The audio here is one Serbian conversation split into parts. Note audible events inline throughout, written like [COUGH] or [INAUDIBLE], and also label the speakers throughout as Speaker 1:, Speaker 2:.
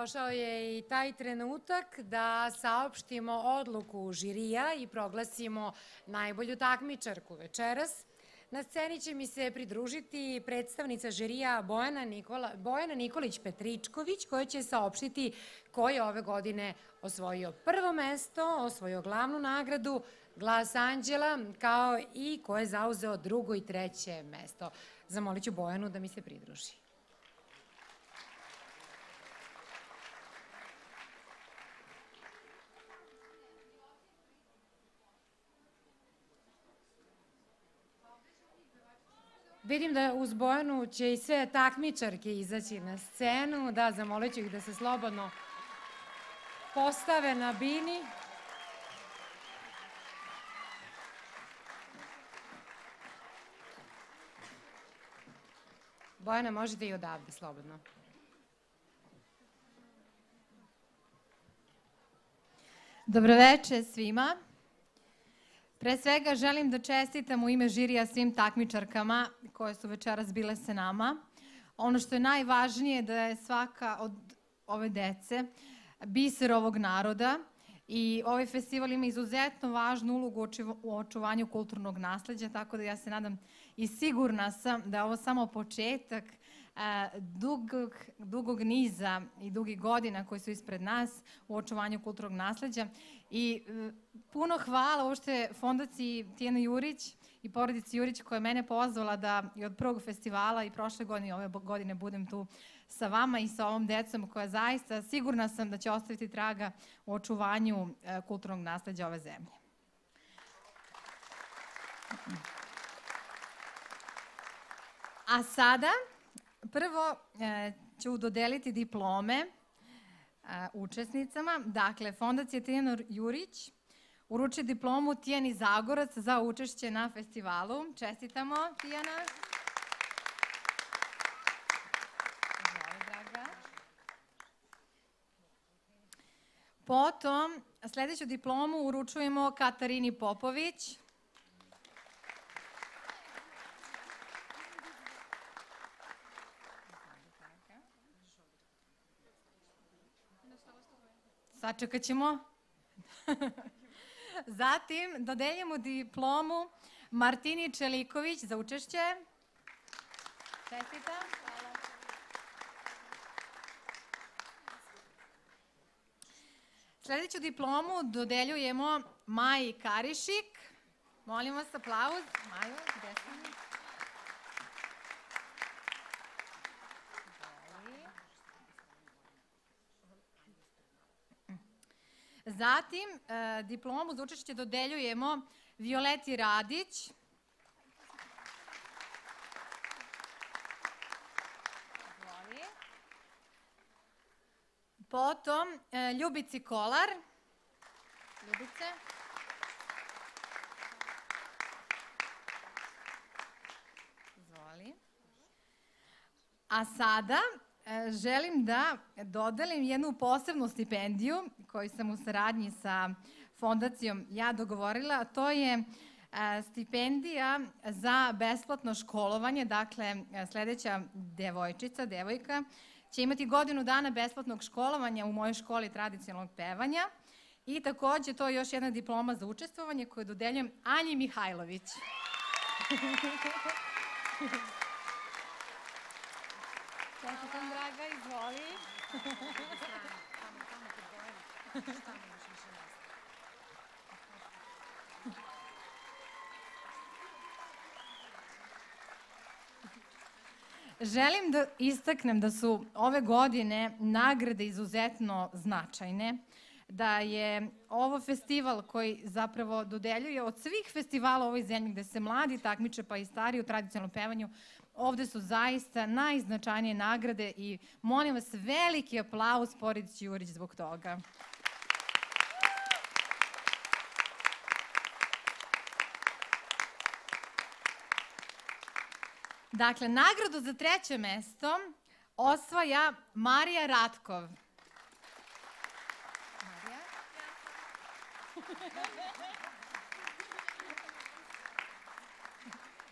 Speaker 1: došao je i taj trenutak da saopštimo odluku žirija i proglasimo najbolju takmičarku večeras. Na sceni će mi se pridružiti predstavnica žirija Bojana, Nikola, Bojana Nikolić-Petričković, koja će saopštiti ko je ove godine osvojio prvo mesto, osvojio glavnu nagradu, glas Anđela, kao i ko je zauzeo drugo i treće mesto. Zamolit ću Bojanu da mi se pridruži. Vidim da uz Bojanu će i sve takmičarke izaći na scenu. Da, zamolit ću ih da se slobodno postave na bini. Bojana, možete i odavde, slobodno.
Speaker 2: Dobroveče svima. Pre svega želim da čestitam u ime žirija svim takmičarkama koje su večeras bile sa nama. Ono što je najvažnije da je svaka od ove dece biser ovog naroda i ovaj festival ima izuzetno važnu ulogu u očuvanju kulturnog nasledđa, tako da ja se nadam i sigurna sam da je ovo samo početak dugog, dugog niza i dugih godina koji su ispred nas u očuvanju kulturnog nasledđa. I e, puno hvala uopšte fondaciji Tijena Jurić i porodici Jurić koja je mene pozvala da i od prvog festivala i prošle godine i ove godine budem tu sa vama i sa ovom decom koja zaista sigurna sam da će ostaviti traga u očuvanju e, kulturnog nasledđa ove zemlje. A sada Prvo e, ću dodeliti diplome e, učesnicama. Dakle, Fondacija Tijana Jurić uruči diplomu Tijani Zagorac za učešće na festivalu. Čestitamo, Tijana. Potom, sledeću diplomu uručujemo Katarini Popović. Sačekat ćemo. Zatim dodeljujemo diplomu Martini Čeliković za učešće. Čestita. Sledeću diplomu dodeljujemo Maji Karišik. Molim vas aplauz. Maju, gde sam? Zatim, e, diplomu za učešće dodeljujemo Violeti Radić. Potom e, Ljubici Kolar. Ljubice. Zvoli. A sada E, želim da dodelim jednu posebnu stipendiju koju sam u saradnji sa fondacijom ja dogovorila, a to je e, stipendija za besplatno školovanje, dakle sledeća devojčica, devojka, će imati godinu dana besplatnog školovanja u mojoj školi tradicionalnog pevanja i takođe to je još jedna diploma za učestvovanje koju dodeljujem Anji Mihajlović. Čestitam, draga, izvoli. [LAUGHS] Želim da istaknem da su ove godine nagrade izuzetno značajne, da je ovo festival koji zapravo dodeljuje od svih festivala u ovoj zemlji gde se mladi takmiče pa i stari u tradicionalnom pevanju, Ovde su zaista najznačajnije nagrade i molim vas veliki aplauz porodici Jurić zbog toga. Dakle, nagradu za treće mesto osvaja Marija Ratkov. Marija?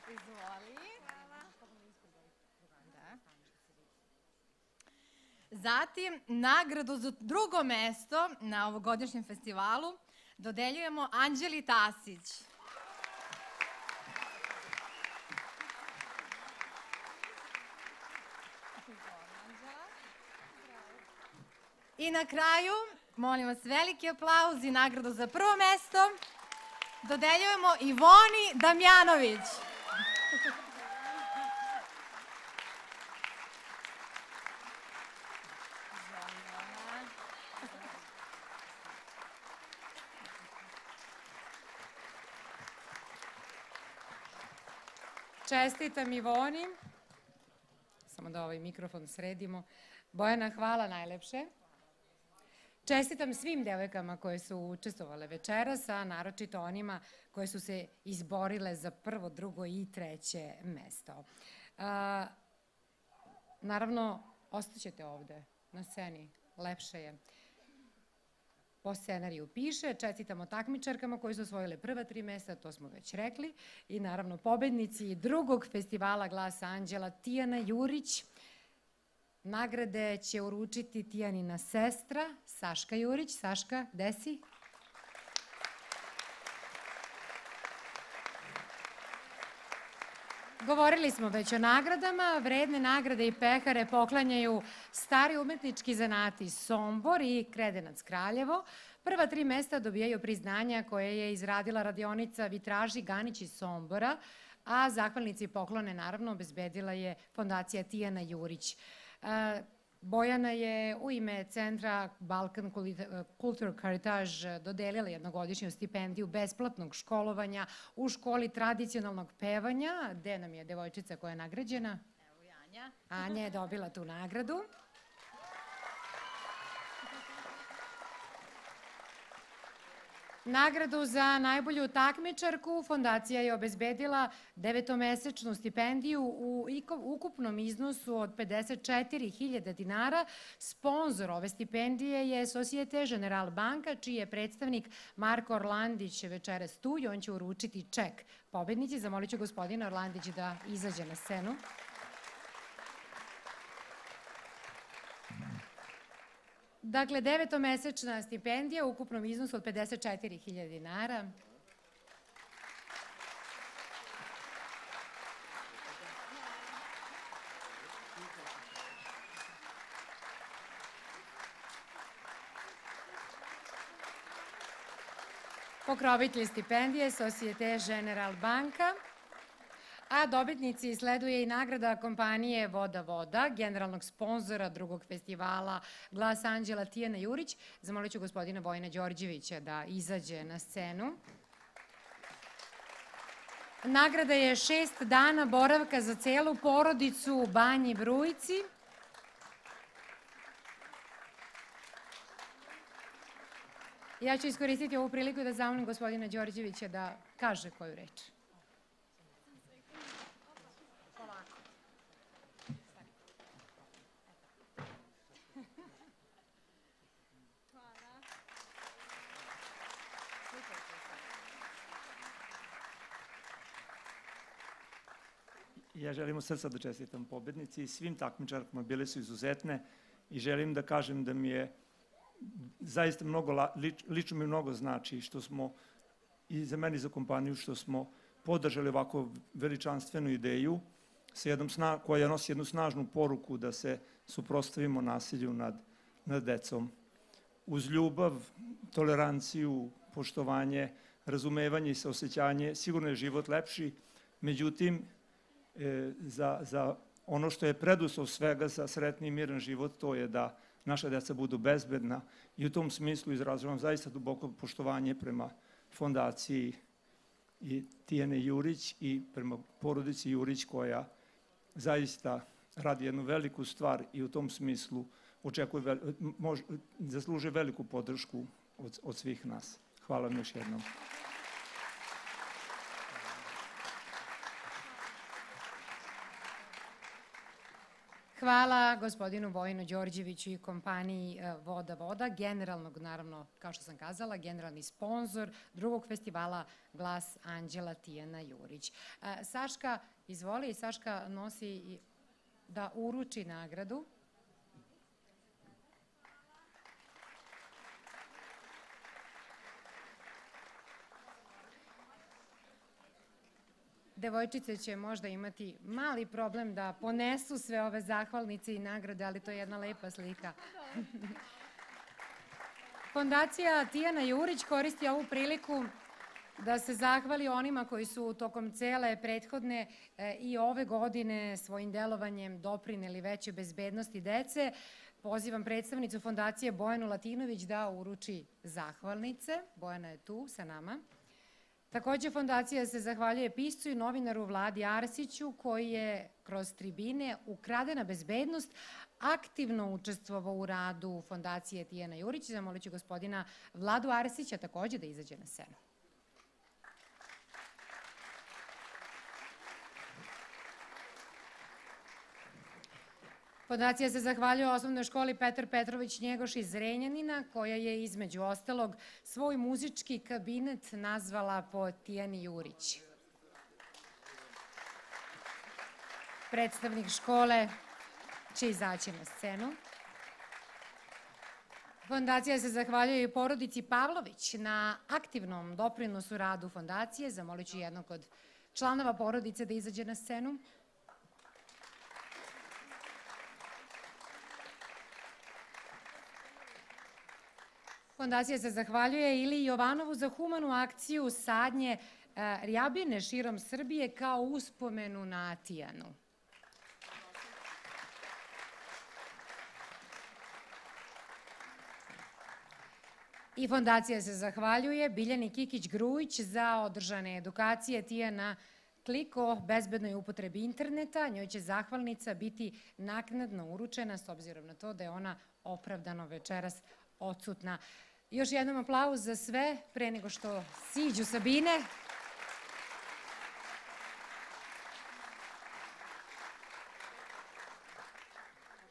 Speaker 2: Izvoli. Zatim, nagradu za drugo mesto na ovogodišnjem festivalu dodeljujemo Anđeli Tasić. I na kraju, molim vas, veliki aplauz i nagradu za prvo mesto dodeljujemo Ivoni Damjanović.
Speaker 1: Čestitam Ivoni. Samo da ovaj mikrofon sredimo. Bojana, hvala najlepše. Čestitam svim devojkama koje su učestvovale večeras, a naročito onima koje su se izborile za prvo, drugo i treće mesto. Naravno, ostaćete ovde na sceni, lepše je. Po scenariju piše, čestitamo takmičarkama koji su osvojile prva tri mesta, to smo već rekli, i naravno pobednici drugog festivala Glas Anđela, Tijana Jurić, Nagrade će uručiti Tijanina sestra, Saška Jurić. Saška, gde si? Govorili smo već o nagradama. Vredne nagrade i pehare poklanjaju stari umetnički zanati Sombor i Kredenac Kraljevo. Prva tri mesta dobijaju priznanja koje je izradila radionica Vitraži Ganić iz Sombora, a zahvalnici poklone naravno obezbedila je fondacija Tijana Jurić. Bojana je u ime Centra Balkan Culture Caritage dodelila jednogodišnju stipendiju besplatnog školovanja u školi tradicionalnog pevanja. Gde nam je devojčica koja je nagrađena?
Speaker 2: Evo i Anja.
Speaker 1: Anja je dobila tu nagradu. Nagradu za najbolju takmičarku fondacija je obezbedila devetomesečnu stipendiju u ukupnom iznosu od 54.000 dinara. Sponzor ove stipendije je Societe General Banka, čiji je predstavnik Marko Orlandić večeras tu i on će uručiti ček pobednici. Zamolit ću gospodina Orlandić da izađe na scenu. Dakle, devetomesečna stipendija u ukupnom iznosu od 54.000 dinara. Pokrovitelj stipendije Societe General Banka a dobitnici sleduje i nagrada kompanije Voda Voda, generalnog sponzora drugog festivala Glas Anđela Tijana Jurić. Zamolit ću gospodina Vojna Đorđevića da izađe na scenu. Nagrada je šest dana boravka za celu porodicu u Banji Brujici. Ja ću iskoristiti ovu priliku da zamolim gospodina Đorđevića da kaže koju reč.
Speaker 3: Ja želim u srca da čestitam pobednici i svim takmičarkama bile su izuzetne i želim da kažem da mi je zaista mnogo, lično mi mnogo znači što smo i za meni za kompaniju što smo podržali ovako veličanstvenu ideju sa jednom sna, koja nosi jednu snažnu poruku da se suprostavimo nasilju nad, nad decom. Uz ljubav, toleranciju, poštovanje, razumevanje i saosećanje, sigurno je život lepši, međutim, za, za ono što je preduslov svega za sretni i miran život, to je da naša deca budu bezbedna i u tom smislu izražavam zaista duboko poštovanje prema fondaciji i Tijene Jurić i prema porodici Jurić koja zaista radi jednu veliku stvar i u tom smislu očekuje, mož, zaslužuje veliku podršku od, od svih nas. Hvala vam još jednom.
Speaker 1: Hvala gospodinu Vojinu Đorđeviću i kompaniji e, Voda Voda, generalnog, naravno, kao što sam kazala, generalni sponsor drugog festivala Glas Anđela Tijana Jurić. E, Saška, izvoli, Saška nosi da uruči nagradu. Devojčice će možda imati mali problem da ponesu sve ove zahvalnice i nagrade, ali to je jedna lepa slika. [LAUGHS] Fondacija Tijana Jurić koristi ovu priliku da se zahvali onima koji su tokom cele prethodne e, i ove godine svojim delovanjem doprineli veće bezbednosti dece. Pozivam predstavnicu fondacije Bojanu Latinović da uruči zahvalnice. Bojana je tu sa nama. Takođe, fondacija se zahvaljuje piscu i novinaru Vladi Arsiću, koji je kroz tribine Ukradena bezbednost aktivno učestvovao u radu fondacije Tijana Jurić. Zamolit ću gospodina Vladu Arsića takođe da izađe na scenu. Fondacija se zahvaljuje osnovnoj školi Petar Petrović Njegoš iz Renjanina, koja je između ostalog svoj muzički kabinet nazvala po Tijani Jurić. Predstavnik škole će izaći na scenu. Fondacija se zahvaljuje i porodici Pavlović na aktivnom doprinosu radu fondacije. Zamolit ću jednog od članova porodice da izađe na scenu. Fondacija se zahvaljuje Ili Jovanovu za humanu akciju sadnje e, rjabine širom Srbije kao uspomenu na Tijanu. I fondacija se zahvaljuje Biljani Kikić-Grujić za održane edukacije Tijana Klik o bezbednoj upotrebi interneta. Njoj će zahvalnica biti naknadno uručena s obzirom na to da je ona opravdano večeras odsutna. Još jednom aplauz za sve pre nego što siđu Sabine.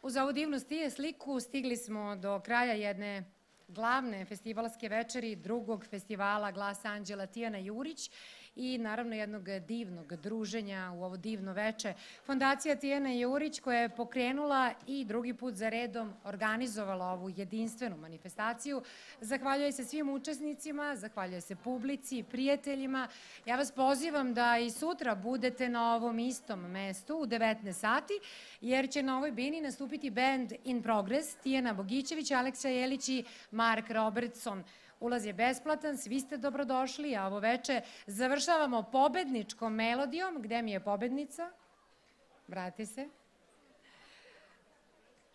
Speaker 1: Uz ovu divnu stije sliku stigli smo do kraja jedne glavne festivalske večeri drugog festivala Glas Anđela Tijana Jurić i naravno jednog divnog druženja u ovo divno veče. Fondacija Tijana Jurić koja je pokrenula i drugi put za redom organizovala ovu jedinstvenu manifestaciju. Zahvaljuje se svim učesnicima, zahvaljuje se publici, prijateljima. Ja vas pozivam da i sutra budete na ovom istom mestu u 19 sati, jer će na ovoj bini nastupiti band In Progress, Tijana Bogićević, Aleksa Jelić i Mark Robertson. Ulaz je besplatan, svi ste dobrodošli, a ovo veče završavamo pobedničkom melodijom. Gde mi je pobednica? Vrati se.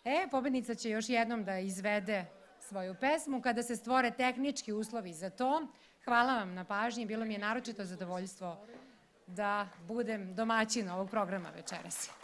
Speaker 1: E, pobednica će još jednom da izvede svoju pesmu kada se stvore tehnički uslovi za to. Hvala vam na pažnji, bilo mi je naročito zadovoljstvo da budem domaćin ovog programa večeras.